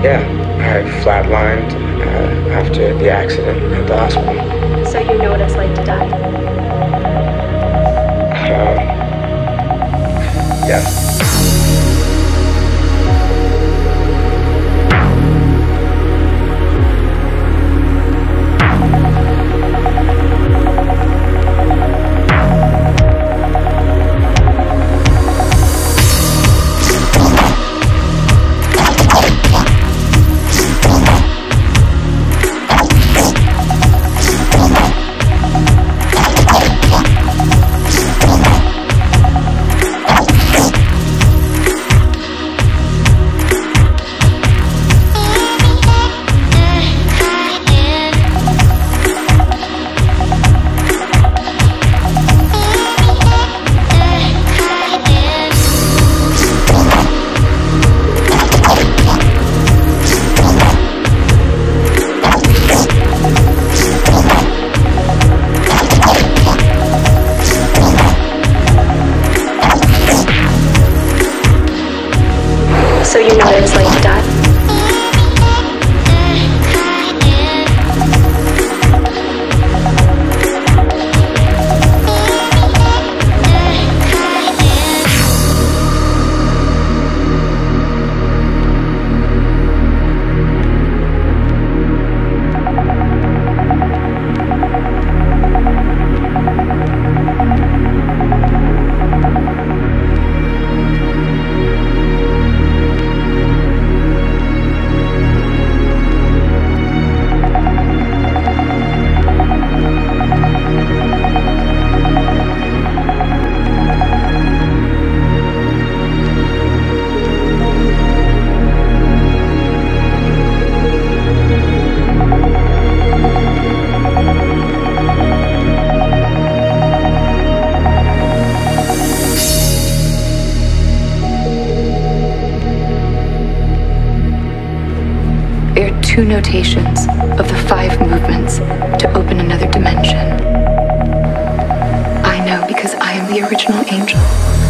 Yeah, I flatlined uh, after the accident at the hospital. So you know what it's like to die? It's like die? Two notations of the five movements to open another dimension. I know because I am the original angel.